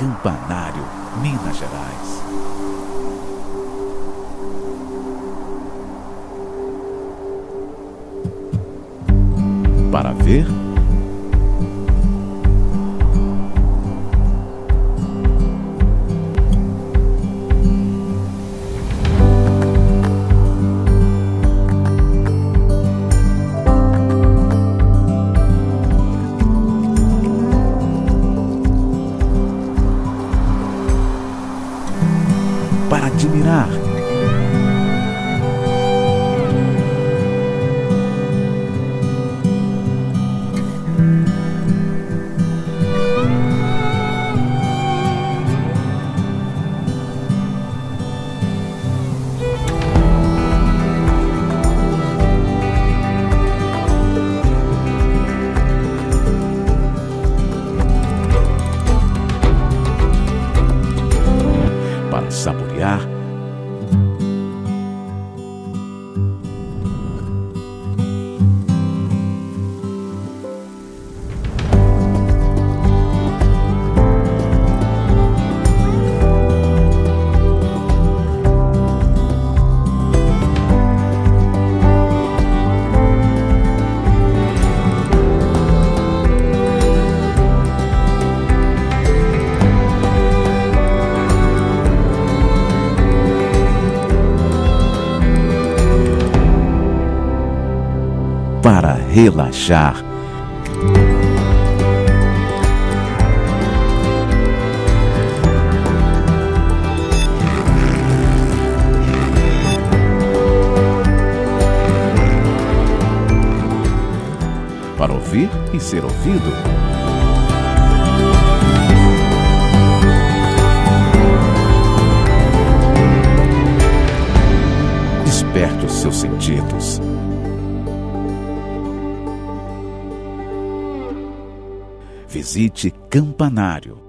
Campanário, Minas Gerais. Para ver para admirar. Saborear relaxar. Para ouvir e ser ouvido. Desperte os seus sentidos. Visite Campanário